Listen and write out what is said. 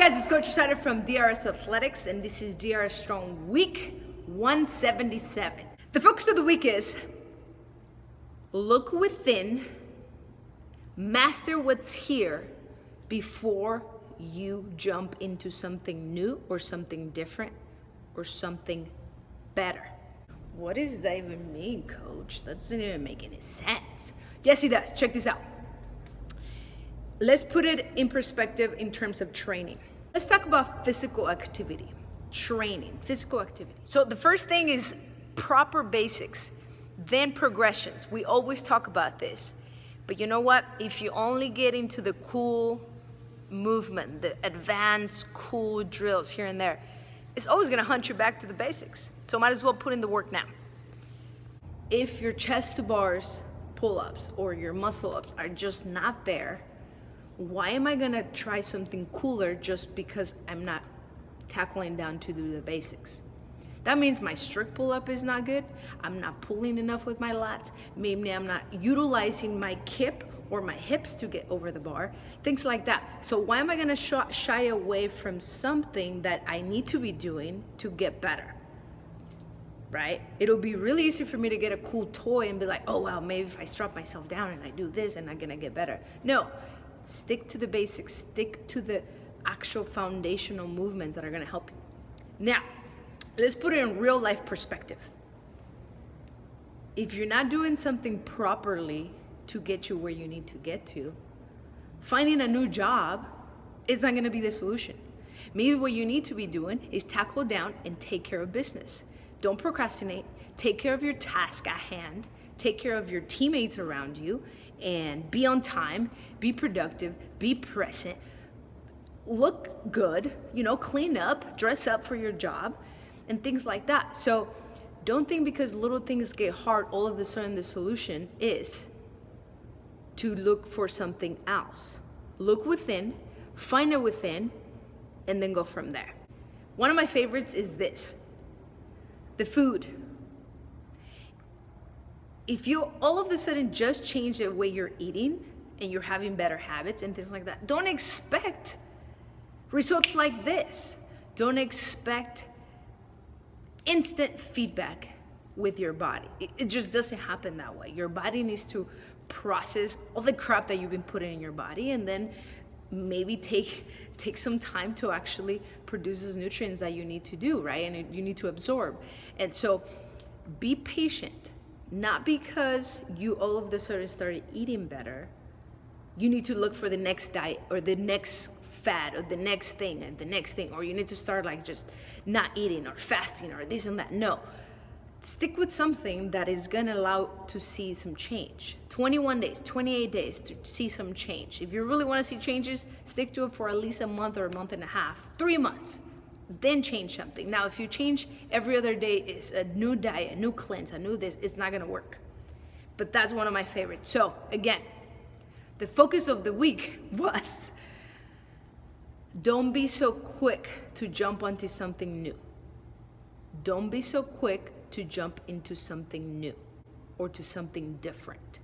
guys, it's Coach Usada from DRS Athletics, and this is DRS Strong Week 177. The focus of the week is look within, master what's here before you jump into something new or something different or something better. What does that even mean, coach? That doesn't even make any sense. Yes, it does. Check this out. Let's put it in perspective in terms of training. Let's talk about physical activity, training, physical activity. So the first thing is proper basics, then progressions. We always talk about this. But you know what? If you only get into the cool movement, the advanced cool drills here and there, it's always gonna hunt you back to the basics. So might as well put in the work now. If your chest to bars pull-ups or your muscle ups are just not there, why am I gonna try something cooler just because I'm not tackling down to do the basics? That means my strict pull up is not good. I'm not pulling enough with my lats. Maybe I'm not utilizing my kip or my hips to get over the bar, things like that. So why am I gonna shy away from something that I need to be doing to get better? Right? It'll be really easy for me to get a cool toy and be like, oh well, maybe if I strap myself down and I do this and I'm gonna get better. No, Stick to the basics, stick to the actual foundational movements that are gonna help you. Now, let's put it in real life perspective. If you're not doing something properly to get you where you need to get to, finding a new job is not gonna be the solution. Maybe what you need to be doing is tackle down and take care of business. Don't procrastinate, take care of your task at hand, take care of your teammates around you, and be on time, be productive, be present, look good, you know, clean up, dress up for your job, and things like that. So don't think because little things get hard, all of a sudden the solution is to look for something else. Look within, find it within, and then go from there. One of my favorites is this the food if you all of a sudden just change the way you're eating and you're having better habits and things like that, don't expect results like this. Don't expect instant feedback with your body. It, just doesn't happen that way. Your body needs to process all the crap that you've been putting in your body and then maybe take take some time to actually produce those nutrients that you need to do, right? And you need to absorb. And so be patient not because you all of a sudden started eating better. You need to look for the next diet or the next fad or the next thing and the next thing, or you need to start like just not eating or fasting or this and that. No. Stick with something that is gonna allow to see some change. 21 days, 28 days to see some change. If you really wanna see changes, stick to it for at least a month or a month and a half, three months then change something. Now, if you change every other day is a new diet, a new cleanse, a new this, it's not gonna work. But that's one of my favorites. So again, the focus of the week was don't be so quick to jump onto something new. Don't be so quick to jump into something new or to something different.